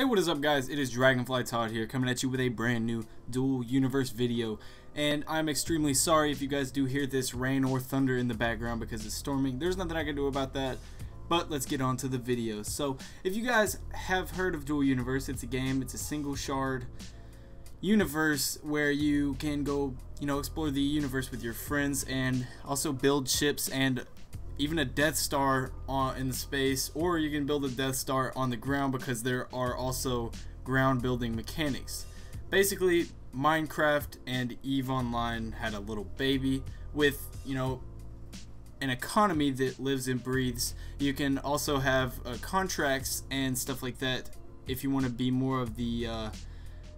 Hey, what is up guys? It is Dragonfly Todd here coming at you with a brand new Dual Universe video. And I'm extremely sorry if you guys do hear this rain or thunder in the background because it's storming. There's nothing I can do about that. But let's get on to the video. So, if you guys have heard of Dual Universe, it's a game, it's a single shard universe where you can go, you know, explore the universe with your friends and also build ships and even a Death Star on, in space, or you can build a Death Star on the ground because there are also ground building mechanics. Basically, Minecraft and EVE Online had a little baby with, you know, an economy that lives and breathes. You can also have uh, contracts and stuff like that if you want to be more of the uh,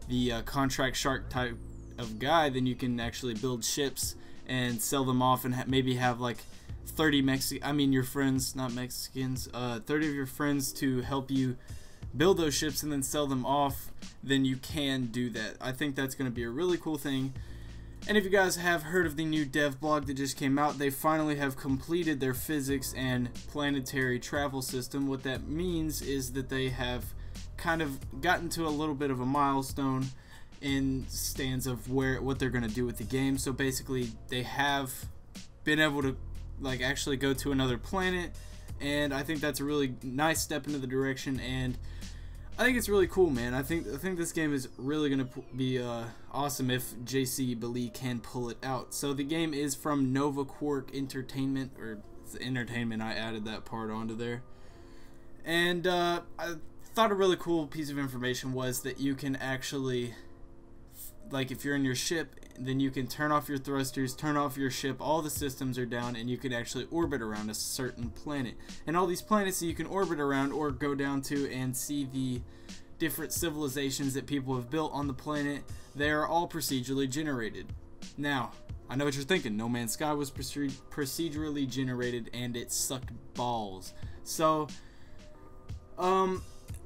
the uh, contract shark type of guy. Then you can actually build ships and sell them off and ha maybe have like 30 Mexican, I mean your friends, not Mexicans, uh, 30 of your friends to help you build those ships and then sell them off, then you can do that. I think that's going to be a really cool thing. And if you guys have heard of the new dev blog that just came out, they finally have completed their physics and planetary travel system. What that means is that they have kind of gotten to a little bit of a milestone in stands of where what they're going to do with the game. So basically, they have been able to like actually go to another planet and I think that's a really nice step into the direction and I think it's really cool man. I think I think this game is really gonna be uh, awesome if JC Baillie can pull it out. So the game is from Novaquark Entertainment or entertainment I added that part onto there. And uh, I thought a really cool piece of information was that you can actually like if you're in your ship then you can turn off your thrusters, turn off your ship, all the systems are down, and you can actually orbit around a certain planet. And all these planets that you can orbit around or go down to and see the different civilizations that people have built on the planet, they are all procedurally generated. Now, I know what you're thinking, No Man's Sky was procedurally generated and it sucked balls. So, um,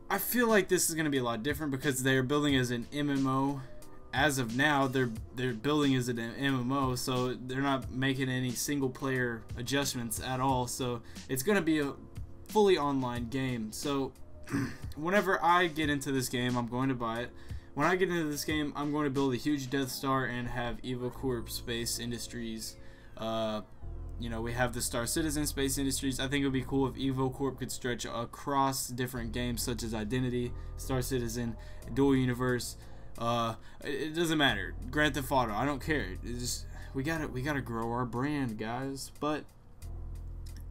I feel like this is going to be a lot different because they're building as an MMO as of now, they're they're building as an MMO, so they're not making any single player adjustments at all. So it's gonna be a fully online game. So whenever I get into this game, I'm going to buy it. When I get into this game, I'm going to build a huge Death Star and have EvoCorp Space Industries. Uh, you know, we have the Star Citizen Space Industries. I think it would be cool if EvoCorp could stretch across different games such as Identity, Star Citizen, Dual Universe. Uh, it doesn't matter. Grand Theft Auto, I don't care. It's just, we gotta we gotta grow our brand, guys. But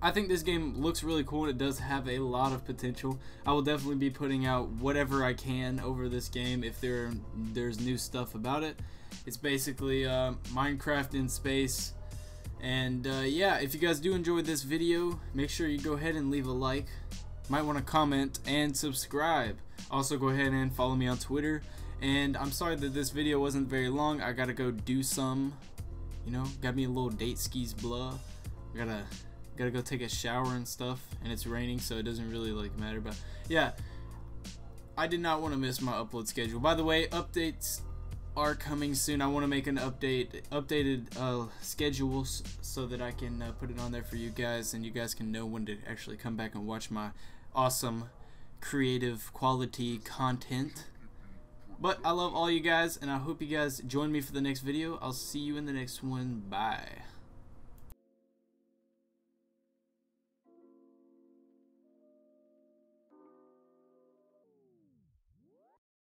I think this game looks really cool. It does have a lot of potential. I will definitely be putting out whatever I can over this game if there there's new stuff about it. It's basically uh, Minecraft in space. And uh, yeah, if you guys do enjoy this video, make sure you go ahead and leave a like. Might want to comment and subscribe. Also, go ahead and follow me on Twitter and I'm sorry that this video wasn't very long. I gotta go do some, you know, got me a little date skis blah. I gotta gotta go take a shower and stuff, and it's raining, so it doesn't really like matter. But yeah, I did not want to miss my upload schedule. By the way, updates are coming soon. I want to make an update, updated uh, schedules so that I can uh, put it on there for you guys, and you guys can know when to actually come back and watch my awesome, creative, quality content. But I love all you guys, and I hope you guys join me for the next video. I'll see you in the next one. Bye.